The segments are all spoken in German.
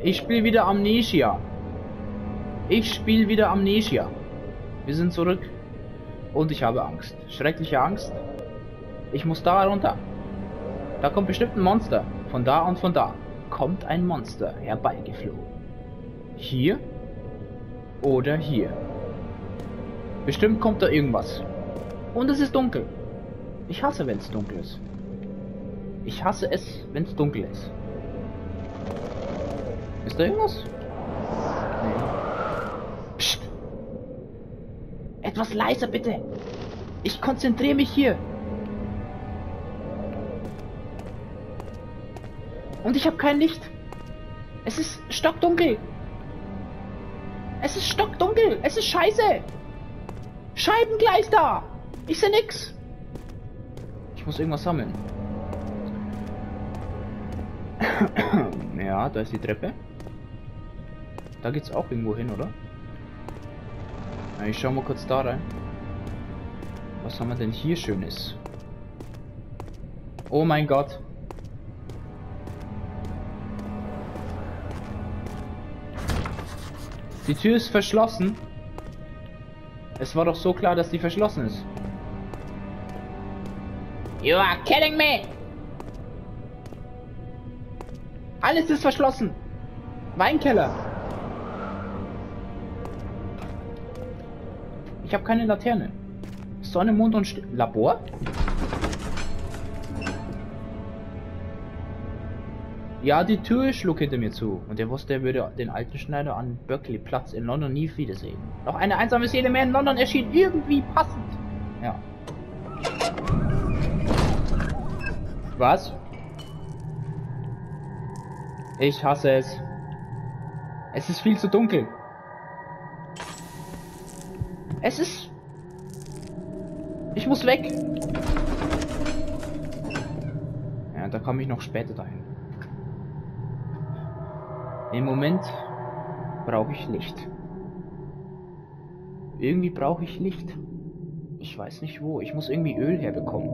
Ich spiele wieder Amnesia. Ich spiele wieder Amnesia. Wir sind zurück. Und ich habe Angst. Schreckliche Angst. Ich muss da runter. Da kommt bestimmt ein Monster. Von da und von da kommt ein Monster herbeigeflogen. Hier oder hier. Bestimmt kommt da irgendwas. Und es ist dunkel. Ich hasse, wenn es dunkel ist. Ich hasse es, wenn es dunkel ist. Ist da irgendwas? Nee. Psst. Etwas leiser bitte. Ich konzentriere mich hier. Und ich habe kein Licht. Es ist stockdunkel. Es ist stockdunkel. Es ist scheiße. Scheibengleis da. Ich sehe nix. Ich muss irgendwas sammeln. ja, da ist die Treppe. Da geht's auch irgendwo hin, oder? Na, ich schau mal kurz da rein. Was haben wir denn hier Schönes? Oh mein Gott. Die Tür ist verschlossen. Es war doch so klar, dass die verschlossen ist. You are kidding me! Alles ist verschlossen. Weinkeller. Ich habe keine Laterne. Sonne, Mond und St Labor? Ja, die Tür schlug hinter mir zu und er wusste, er würde den alten Schneider an Berkeley Platz in London nie wiedersehen. Doch eine einsame Seele mehr in London erschien irgendwie passend. Ja. Was? Ich hasse es. Es ist viel zu dunkel. Es ist... Ich muss weg. Ja, da komme ich noch später dahin. Im Moment brauche ich Licht. Irgendwie brauche ich Licht. Ich weiß nicht wo. Ich muss irgendwie Öl herbekommen.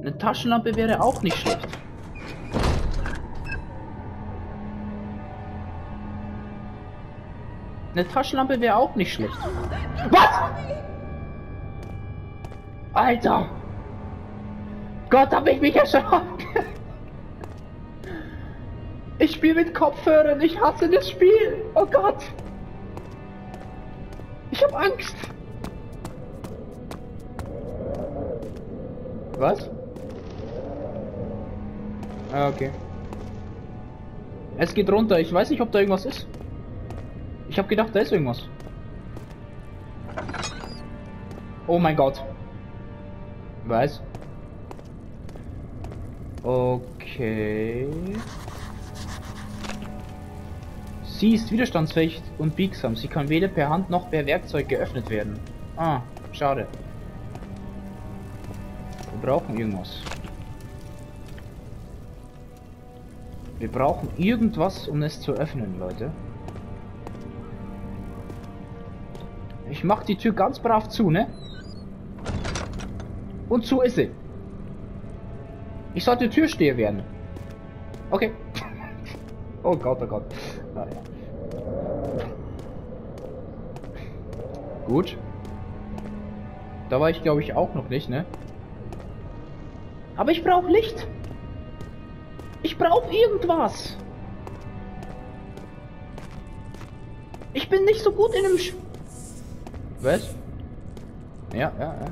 Eine Taschenlampe wäre auch nicht schlecht. Eine Taschenlampe wäre auch nicht schlecht. Was? Alter! Gott, hab ich mich erschrocken! Ich spiele mit Kopfhörern. Ich hasse das Spiel. Oh Gott. Ich habe Angst. Was? Ah, okay. Es geht runter. Ich weiß nicht, ob da irgendwas ist. Ich habe gedacht, da ist irgendwas. Oh mein Gott. Was? Okay. Sie ist widerstandsfähig und biegsam. Sie kann weder per Hand noch per Werkzeug geöffnet werden. Ah, schade. Wir brauchen irgendwas. Wir brauchen irgendwas, um es zu öffnen, Leute. Mach die Tür ganz brav zu, ne? Und zu ist sie. Ich sollte Türsteher werden. Okay. oh Gott, oh Gott. Naja. Gut. Da war ich, glaube ich, auch noch nicht, ne? Aber ich brauche Licht. Ich brauche irgendwas. Ich bin nicht so gut in dem Sch Was? Ja, ja, ja.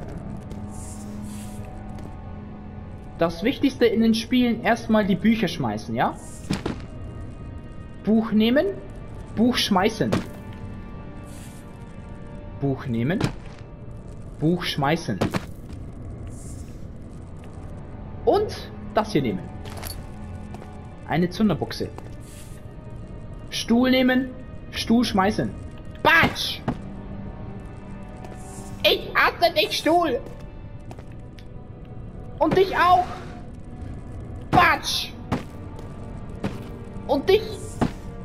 Das Wichtigste in den Spielen erstmal die Bücher schmeißen, ja? Buch nehmen, Buch schmeißen. Buch nehmen, Buch schmeißen. Und das hier nehmen. Eine Zunderbuchse. Stuhl nehmen, Stuhl schmeißen. Batsch! Stuhl! Und dich auch! Batsch! Und dich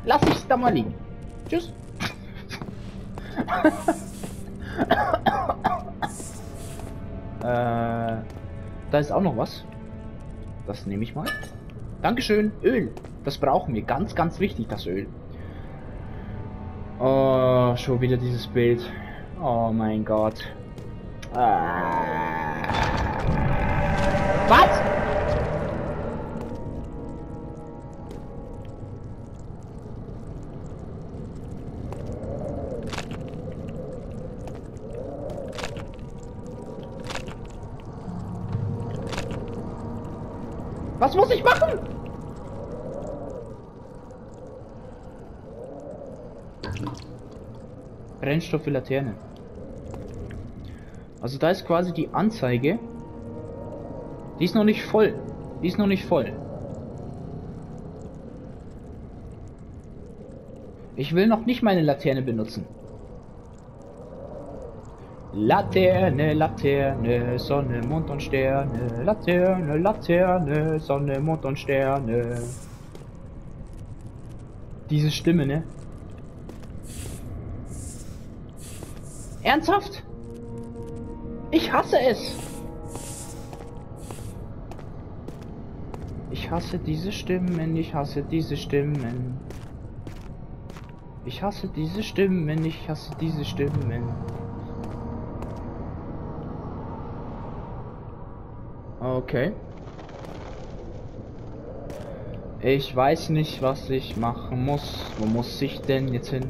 lass ich da mal liegen. Tschüss. äh, da ist auch noch was. Das nehme ich mal. Dankeschön. Öl. Das brauchen wir. Ganz, ganz wichtig, das Öl. Oh, schon wieder dieses Bild. Oh mein Gott. Ah. Was? Was muss ich machen? Brennstoff für Laterne. Also da ist quasi die Anzeige. Die ist noch nicht voll. Die ist noch nicht voll. Ich will noch nicht meine Laterne benutzen. Laterne, Laterne, Sonne, Mond und Sterne. Laterne, Laterne, Sonne, Mond und Sterne. Diese Stimme, ne? Ernsthaft? Ich hasse es. Ich hasse diese Stimmen, ich hasse diese Stimmen. Ich hasse diese Stimmen, ich hasse diese Stimmen. Okay. Ich weiß nicht, was ich machen muss. Wo muss ich denn jetzt hin?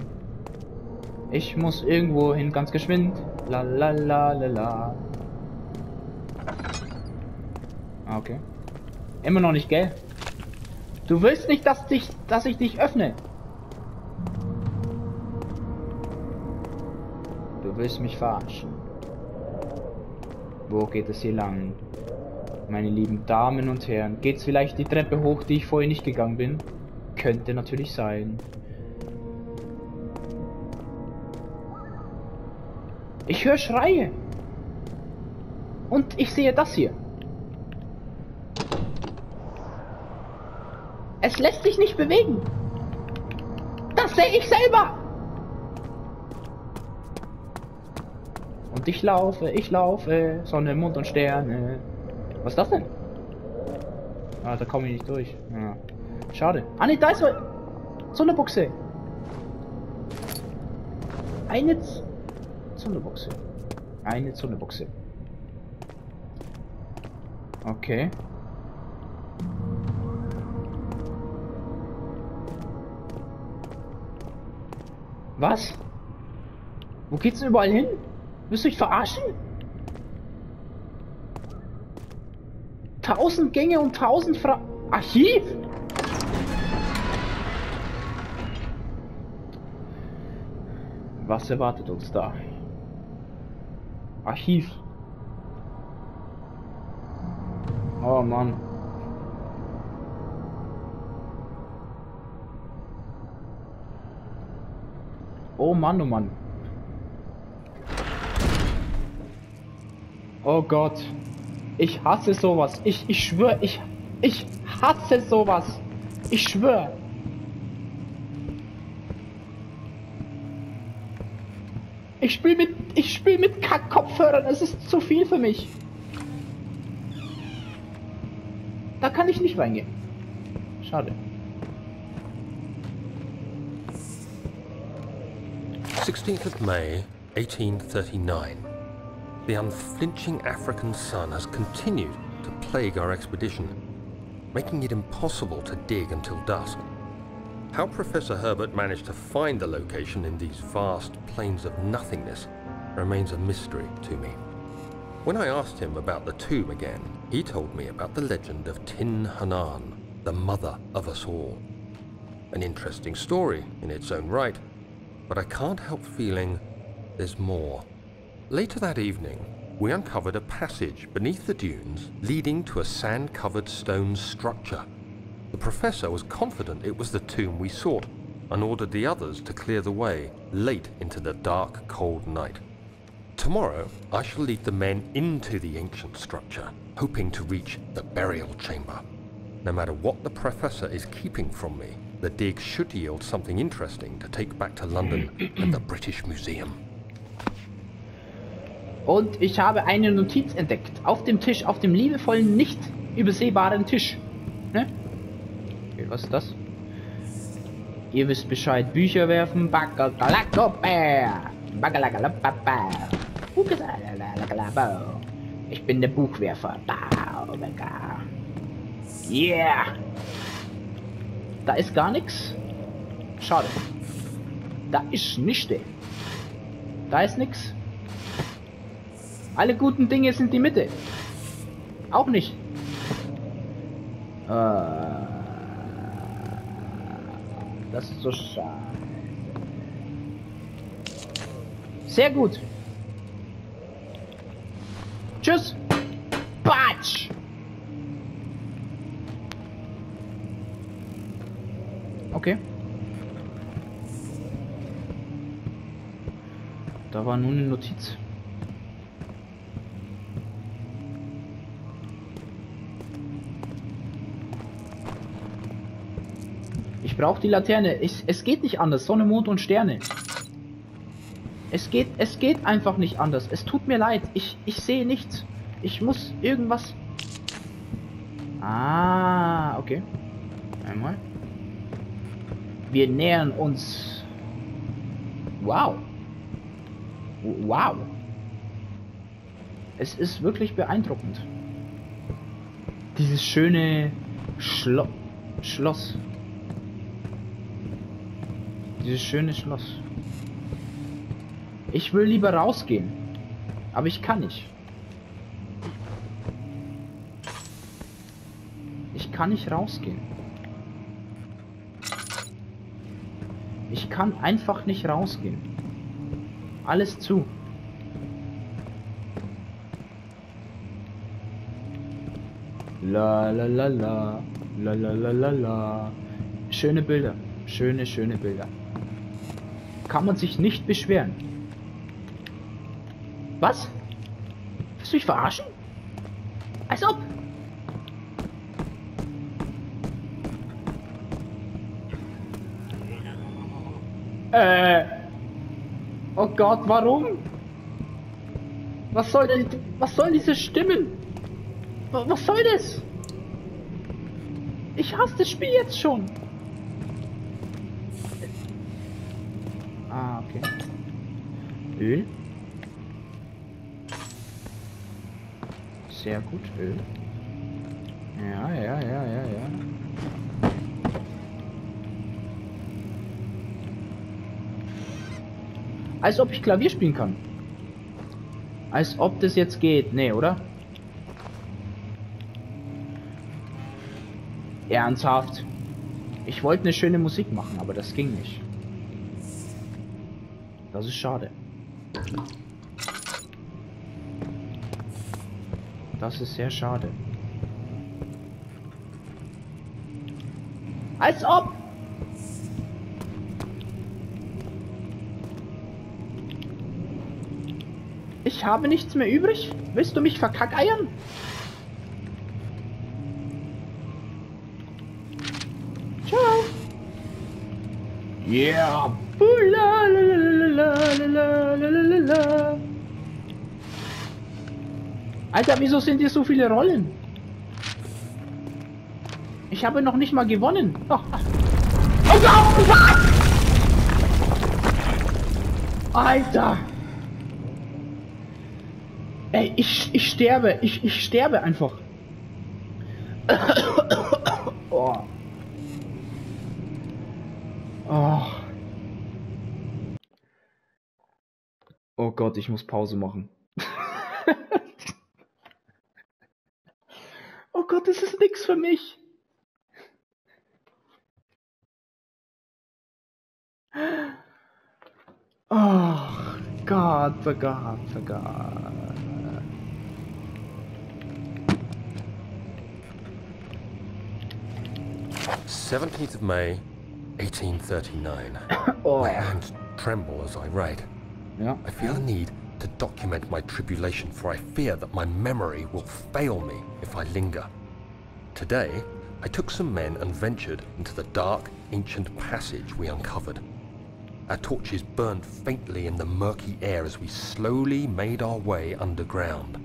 Ich muss irgendwo hin, ganz geschwind. La la la la la. Ah, okay. Immer noch nicht, gell? Du willst nicht, dass, dich, dass ich dich öffne. Du willst mich verarschen. Wo geht es hier lang? Meine lieben Damen und Herren, geht's vielleicht die Treppe hoch, die ich vorher nicht gegangen bin? Könnte natürlich sein. Ich höre Schreie. Und ich sehe das hier. Es lässt sich nicht bewegen. Das sehe ich selber. Und ich laufe, ich laufe, Sonne, Mond und Sterne. Was ist das denn? Ah, da komme ich nicht durch. Ja. Schade. Ah ne, da ist so eine Buchse. Eine Z Zundebuchse. Eine Zundebuchse. Okay. Was? Wo geht's denn überall hin? Willst du dich verarschen? Tausend Gänge und tausend Fra... Archiv? Was erwartet uns da? Archiv. Oh Mann. Oh Mann, oh Mann. Oh Gott. Ich hasse sowas. Ich, ich schwöre, ich, ich hasse sowas. Ich schwöre. Ich spiele mit, ich spiele mit Kack-Kopfhörern. Es ist zu viel für mich. Da kann ich nicht reingehen. Schade. 16th of May, 1839. The unflinching African sun has continued to plague our expedition, making it impossible to dig until dusk. How Professor Herbert managed to find the location in these vast plains of nothingness remains a mystery to me. When I asked him about the tomb again, he told me about the legend of Tin Hanan, the mother of us all. An interesting story in its own right, but I can't help feeling there's more. Later that evening, we uncovered a passage beneath the dunes leading to a sand-covered stone structure. The professor was confident it was the tomb we sought and ordered the others to clear the way late into the dark, cold night. Tomorrow, I shall lead the men into the ancient structure, hoping to reach the burial chamber. No matter what the professor is keeping from me, the dig should yield something interesting to take back to London and the British Museum. Und ich habe eine Notiz entdeckt. Auf dem Tisch, auf dem liebevollen, nicht übersehbaren Tisch. Ne? Was ist das? Ihr wisst Bescheid. Bücher werfen. Ich bin der Buchwerfer. Yeah! Da ist gar nichts. Schade. Da ist nichts. Da ist nichts. Alle guten Dinge sind die Mitte. Auch nicht. Äh, das ist so schade. Sehr gut. Tschüss. Batsch. Okay. Da war nun eine Notiz. Brauche die Laterne. Ich, es geht nicht anders. Sonne, Mond und Sterne. Es geht, es geht einfach nicht anders. Es tut mir leid. Ich, ich sehe nichts. Ich muss irgendwas... Ah, okay. Einmal. Wir nähern uns. Wow. Wow. Es ist wirklich beeindruckend. Dieses schöne Schlo Schloss. Dieses schöne Schloss. Ich will lieber rausgehen. Aber ich kann nicht. Ich kann nicht rausgehen. Ich kann einfach nicht rausgehen. Alles zu. La la la la. La la la la la. Schöne Bilder. Schöne, schöne Bilder. Kann man sich nicht beschweren. Was? Willst du mich verarschen? Als ob. Äh. Oh Gott, warum? Was soll denn, was sollen diese Stimmen? Was soll das? Ich hasse das Spiel jetzt schon. Ah, okay. Öl. Sehr gut, Öl. Ja, ja, ja, ja, ja. Als ob ich Klavier spielen kann. Als ob das jetzt geht. Nee, oder? Ernsthaft. Ich wollte eine schöne Musik machen, aber das ging nicht. Das ist schade. Das ist sehr schade. Als ob! Ich habe nichts mehr übrig? Willst du mich verkackeiern? Ciao. Yeah. Alter, wieso sind hier so viele Rollen? Ich habe noch nicht mal gewonnen. Oh, oh Gott! Alter! Ey, ich, ich sterbe. Ich, ich sterbe einfach. oh. Oh. Oh Gott, ich muss Pause machen. oh Gott, das ist nix für mich. Oh Gott, oh Gott, oh Gott. 17th of May, 1839. oh. My hands tremble as I write. Yeah. I feel a need to document my tribulation, for I fear that my memory will fail me if I linger. Today, I took some men and ventured into the dark, ancient passage we uncovered. Our torches burned faintly in the murky air as we slowly made our way underground.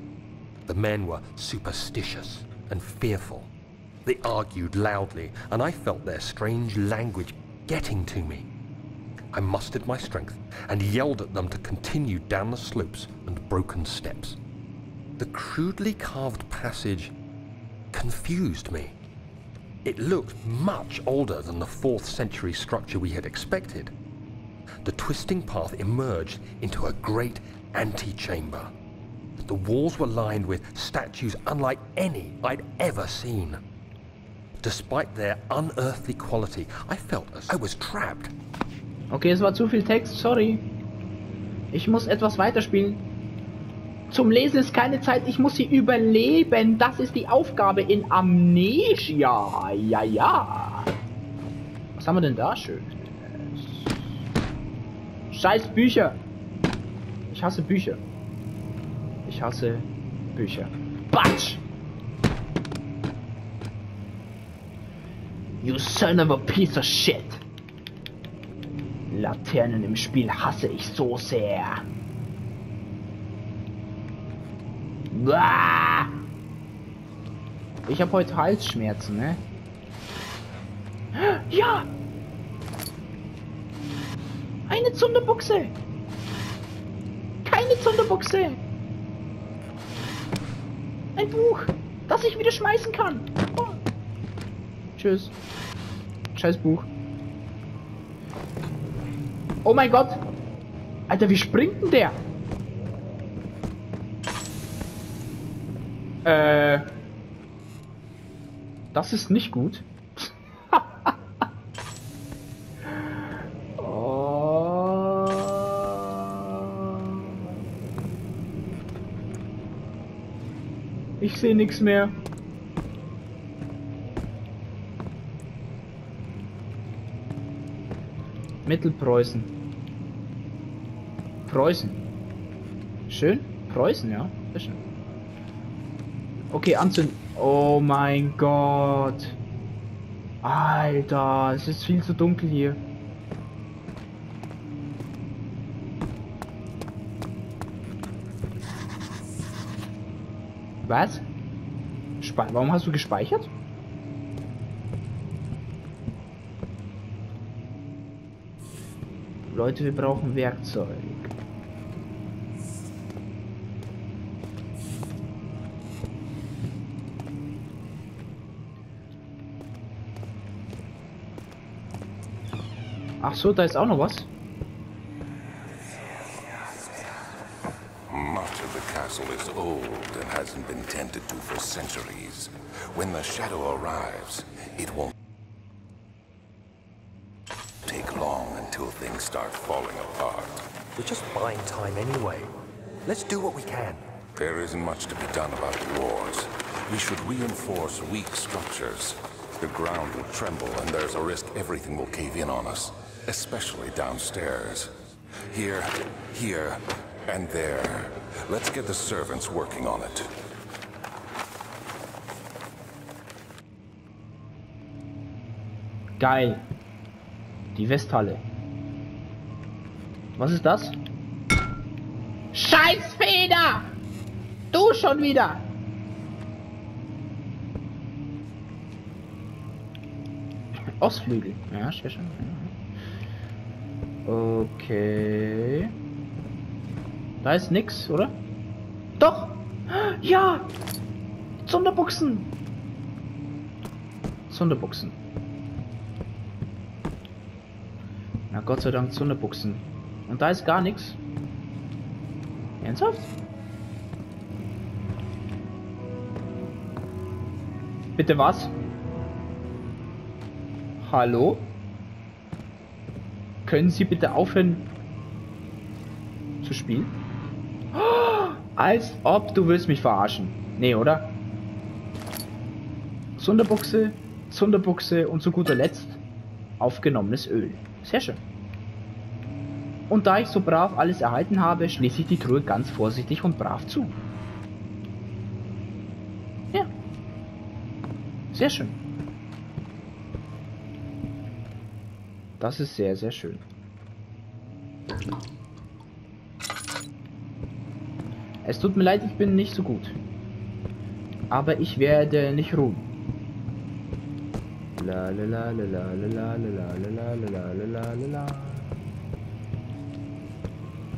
The men were superstitious and fearful They argued loudly, and I felt their strange language getting to me. I mustered my strength and yelled at them to continue down the slopes and broken steps. The crudely carved passage confused me. It looked much older than the 4th century structure we had expected. The twisting path emerged into a great antechamber. The walls were lined with statues unlike any I'd ever seen. Despite their unearthly quality, I felt as I was trapped. Okay, es war zu viel Text, sorry. Ich muss etwas weiterspielen. Zum Lesen ist keine Zeit, ich muss sie überleben. Das ist die Aufgabe in Amnesia. Ja, ja. Was haben wir denn da schön? Scheiß Bücher. Ich hasse Bücher. Ich hasse Bücher. Batsch! You son of a piece of shit. Laternen im Spiel hasse ich so sehr. Ich habe heute Halsschmerzen, ne? Ja! Eine Zunderbuchse! Keine Zunderbuchse! Ein Buch, das ich wieder schmeißen kann. Oh. Tschüss. Scheiß Buch. Oh mein Gott. Alter, wie springt denn der? Äh. Das ist nicht gut. oh. Ich sehe nichts mehr. Mittelpreußen. Preußen. Schön? Preußen, ja. Sehr schön. Okay, anzünden. Oh mein Gott. Alter, es ist viel zu dunkel hier. Was? Spe Warum hast du gespeichert? Leute, wir brauchen Werkzeug. Ach so, da ist auch noch was. Much of the castle is old and hasn't been tended to for centuries. When the shadow arrives, it won't take long until things start falling apart. We're just buying time anyway. Let's do what we can. There isn't much to be done about the wars. We should reinforce weak structures. The ground will tremble and there's a risk everything will cave in on us, especially downstairs. Here, here, and there. Let's get the servants working on it. Geil. Die Westhalle. Was ist das? Scheißfeder! Du schon wieder! Ostflügel. Ja, sehr schön. Okay. Da ist nix, oder? Doch! Ja! Sonderbuchsen! Sonderbuchsen. Na Gott sei Dank Sonderbuchsen. Und da ist gar nichts. Ernsthaft? Bitte was? Hallo? Können Sie bitte aufhören zu spielen? Als ob du willst mich verarschen. Nee, oder? Sonderbuchse, Sonderbuchse und zu guter Letzt aufgenommenes Öl. Sehr schön. Und da ich so brav alles erhalten habe, schließe ich die Truhe ganz vorsichtig und brav zu. Ja. Sehr schön. Das ist sehr, sehr schön. Es tut mir leid, ich bin nicht so gut. Aber ich werde nicht ruhen.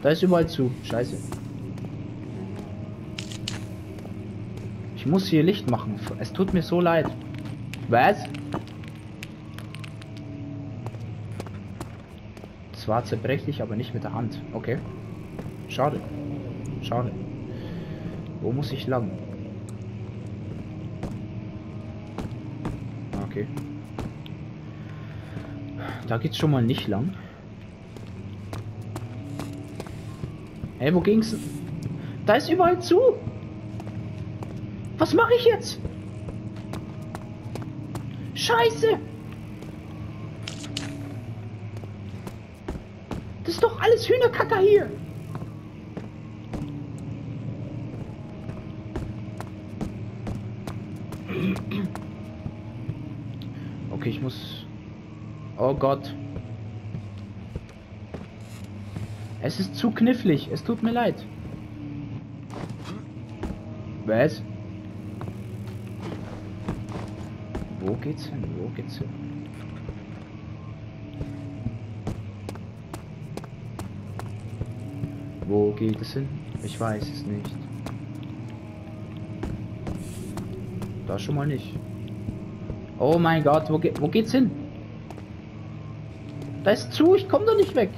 Da ist überall zu. Scheiße. Ich muss hier Licht machen. Es tut mir so leid. Was? Zwar zerbrechlich, aber nicht mit der Hand. Okay. Schade. Schade. Wo muss ich lang? Okay. Da geht's schon mal nicht lang. Hey, wo ging's? Da ist überall zu. Was mache ich jetzt? Scheiße. Das ist doch alles Hühnerkacker hier. Okay, ich muss... Oh Gott. Es ist zu knifflig. Es tut mir leid. Was? Wo geht's hin? Wo geht's hin? Wo geht es hin? Ich weiß es nicht. Da schon mal nicht. Oh mein Gott, wo, ge wo geht's hin? Da ist zu, ich komme da nicht weg.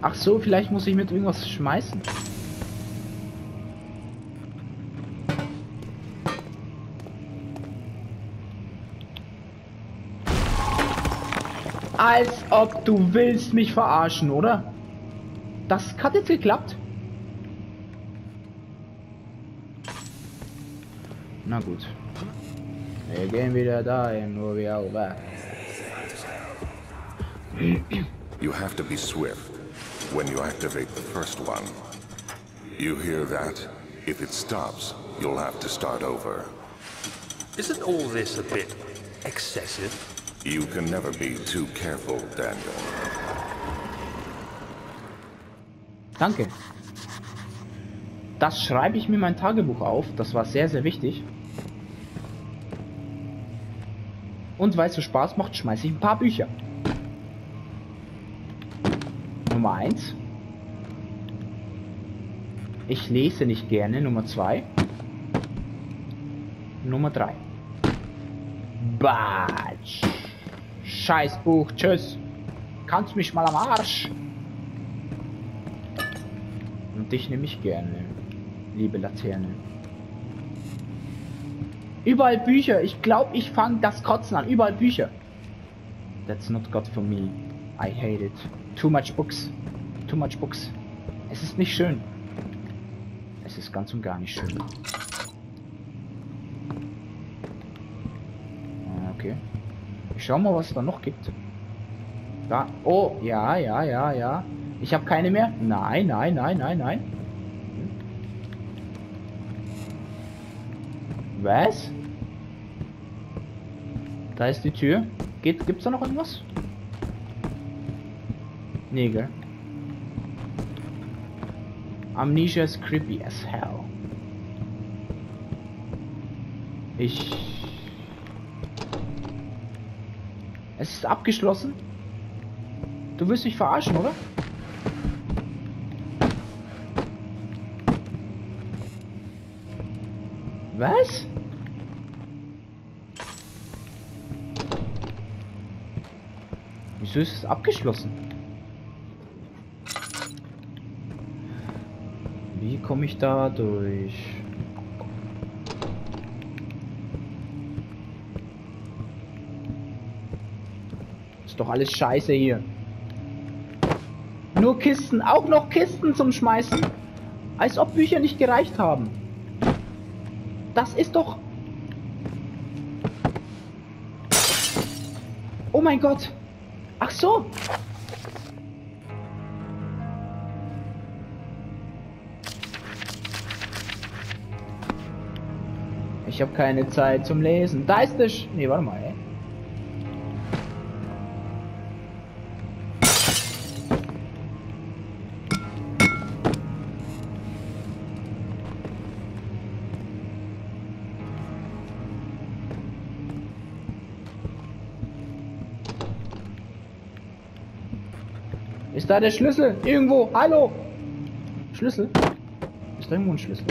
Ach so, vielleicht muss ich mit irgendwas schmeißen. Als ob du willst mich verarschen, oder? Das hat jetzt geklappt. Na gut. Wir gehen wieder dahin, wo wir auch waren. You have to be swift when you activate the first one. You hear that? If it stops, you'll have to start over. Isn't all this a bit excessive? You can never be too careful, Daniel. Danke. Das schreibe ich mir in mein Tagebuch auf. Das war sehr, sehr wichtig. Und weil es so Spaß macht, schmeiße ich ein paar Bücher. Nummer 1. Ich lese nicht gerne. Nummer 2. Nummer 3. Batsch. Scheiß Buch. Tschüss. Kannst mich mal am Arsch. Und dich nehme ich gerne, liebe Laterne. Überall Bücher. Ich glaube, ich fange das Kotzen an. Überall Bücher. That's not good for me. I hate it. Too much books. Too much books. Es ist nicht schön. Es ist ganz und gar nicht schön. Ah, Okay. Ich schau mal, was es da noch gibt. Da. Oh, ja, ja, ja, ja. Ich habe keine mehr. Nein, nein, nein, nein, nein. Was? Da ist die Tür. Geht, gibt's da noch irgendwas? Nee, gell? Amnesia is creepy as hell. Ich... Es ist abgeschlossen? Du wirst mich verarschen, oder? Was? Wieso ist es abgeschlossen? Wie komme ich da durch? Doch alles scheiße hier. Nur Kisten, auch noch Kisten zum Schmeißen. Als ob Bücher nicht gereicht haben. Das ist doch... Oh mein Gott. Ach so. Ich habe keine Zeit zum Lesen. Da ist. Sch nee, warte mal, Ist da der Schlüssel? Irgendwo. Hallo? Schlüssel? Ist da irgendwo ein Schlüssel?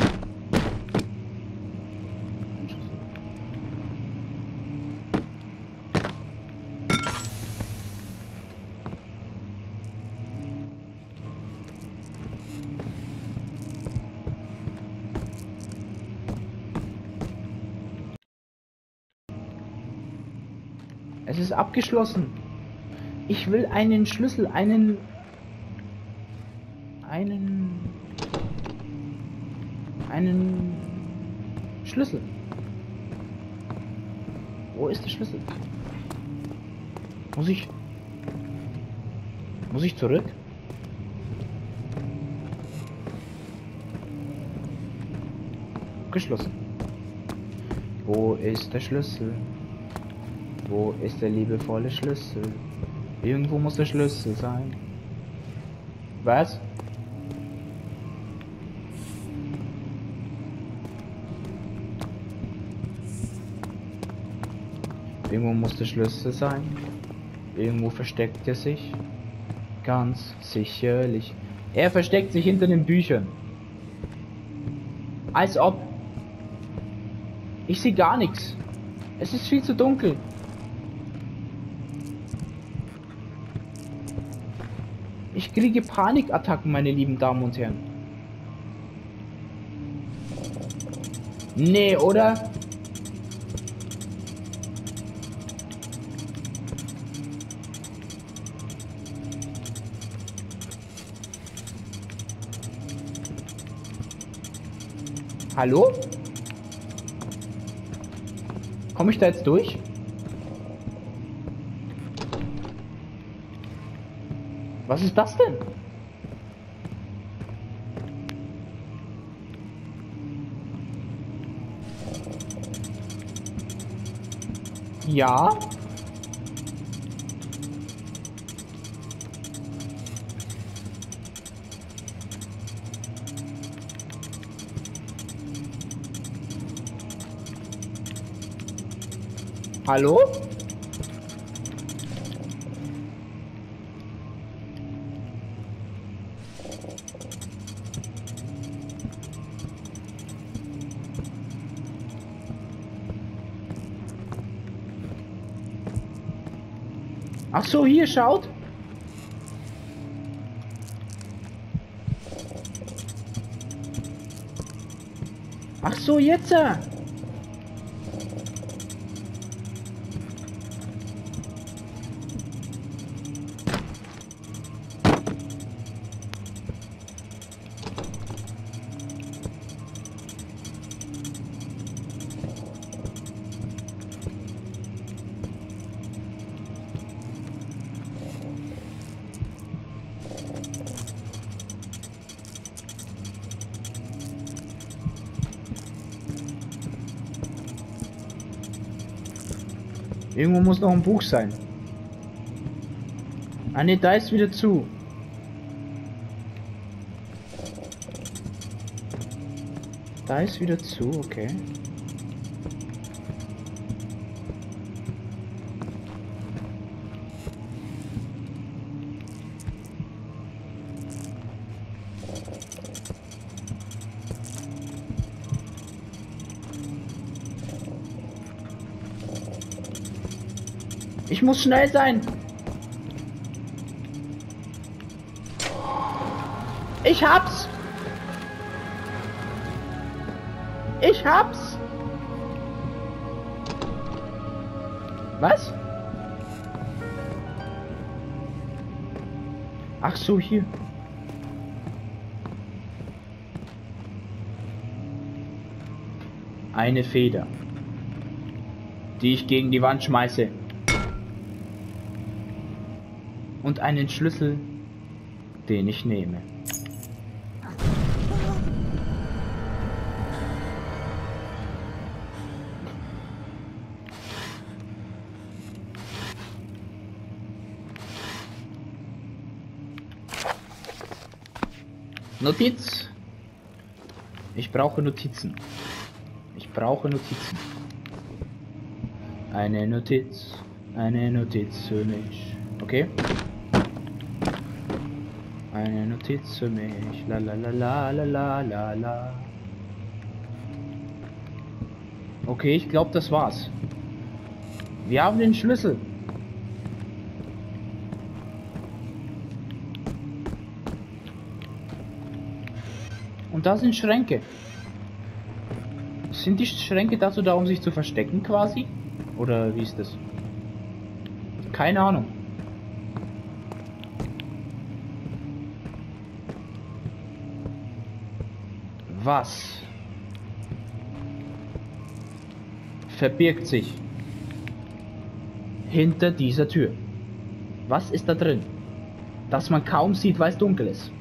Es ist abgeschlossen. Ich will einen Schlüssel, einen... Einen... Einen... Schlüssel. Wo ist der Schlüssel? Muss ich... Muss ich zurück? Geschlossen. Wo ist der Schlüssel? Wo ist der liebevolle Schlüssel? Irgendwo muss der Schlüssel sein. Was? Irgendwo muss der Schlüssel sein. Irgendwo versteckt er sich. Ganz sicherlich. Er versteckt sich hinter den Büchern. Als ob. Ich sehe gar nichts. Es ist viel zu dunkel. Ich kriege Panikattacken, meine lieben Damen und Herren. Nee, oder? Hallo? Komme ich da jetzt durch? Was ist das denn? Ja? Hallo? Ach so, hier schaut. Ach so, jetzt. Irgendwo muss noch ein Buch sein. Ah ne, da ist wieder zu. Da ist wieder zu, okay. Ich muss schnell sein. Ich hab's. Ich hab's. Was? Ach so, hier. Eine Feder, die ich gegen die Wand schmeiße. Und einen Schlüssel, den ich nehme. Notiz. Ich brauche Notizen. Ich brauche Notizen. Eine Notiz. Eine Notiz für mich. Okay? Eine Notiz für mich. La la la la la la la la. Okay, ich glaube, das war's. Wir haben den Schlüssel. Und da sind Schränke. Sind die Schränke dazu da, um sich zu verstecken quasi? Oder wie ist das? Keine Ahnung. Was verbirgt sich hinter dieser Tür? Was ist da drin? Dass man kaum sieht, weil es dunkel ist.